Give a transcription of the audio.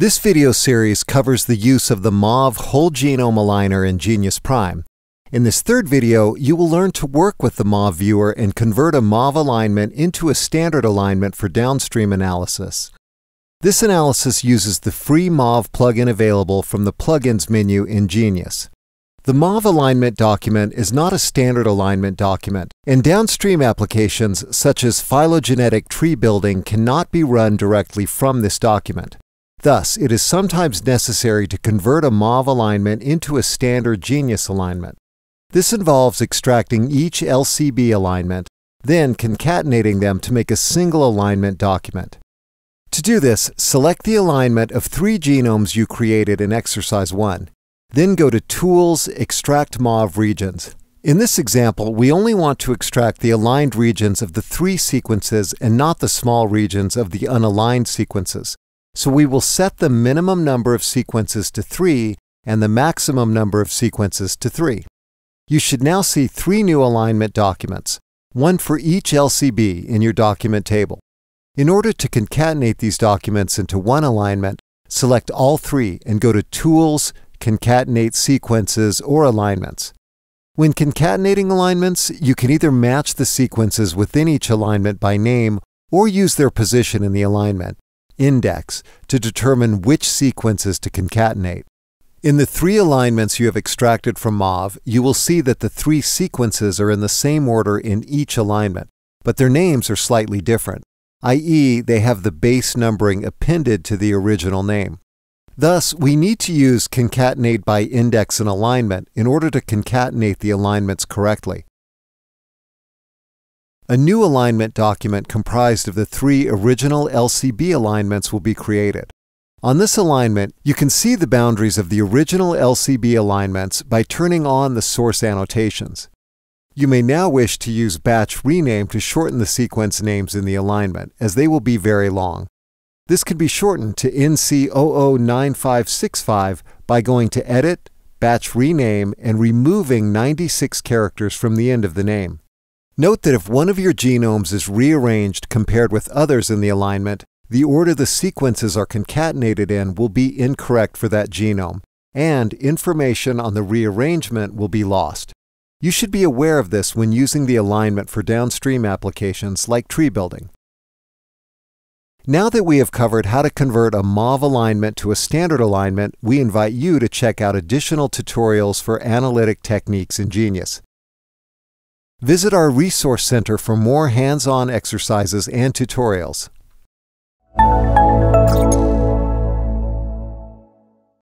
This video series covers the use of the Mauve whole genome aligner in Geneious Prime. In this third video, you will learn to work with the Mauve viewer and convert a Mauve alignment into a standard alignment for downstream analysis. This analysis uses the free Mauve plugin available from the Plugins menu in Geneious. The Mauve alignment document is not a standard alignment document, and downstream applications such as phylogenetic tree building cannot be run directly from this document. Thus, it is sometimes necessary to convert a Mauve alignment into a standard Geneious alignment. This involves extracting each LCB alignment, then concatenating them to make a single alignment document. To do this, select the alignment of three genomes you created in Exercise 1. Then go to Tools, Extract Mauve Regions. In this example, we only want to extract the aligned regions of the three sequences and not the small regions of the unaligned sequences. So we will set the minimum number of sequences to 3 and the maximum number of sequences to 3. You should now see three new alignment documents, one for each LCB in your document table. In order to concatenate these documents into one alignment, select all three and go to Tools, Concatenate Sequences or Alignments. When concatenating alignments, you can either match the sequences within each alignment by name or use their position in the alignment, index, to determine which sequences to concatenate. In the three alignments you have extracted from Mauve, you will see that the three sequences are in the same order in each alignment, but their names are slightly different i.e., they have the base numbering appended to the original name. Thus, we need to use concatenate by index and alignment in order to concatenate the alignments correctly. A new alignment document comprised of the three original LCB alignments will be created. On this alignment, you can see the boundaries of the original LCB alignments by turning on the source annotations. You may now wish to use batch rename to shorten the sequence names in the alignment, as they will be very long. This can be shortened to NC009565 by going to Edit, Batch Rename, and removing 96 characters from the end of the name. Note that if one of your genomes is rearranged compared with others in the alignment, the order the sequences are concatenated in will be incorrect for that genome, and information on the rearrangement will be lost. You should be aware of this when using the alignment for downstream applications like tree building. Now that we have covered how to convert a Mauve alignment to a standard alignment, we invite you to check out additional tutorials for analytic techniques in Geneious. Visit our Resource Center for more hands-on exercises and tutorials.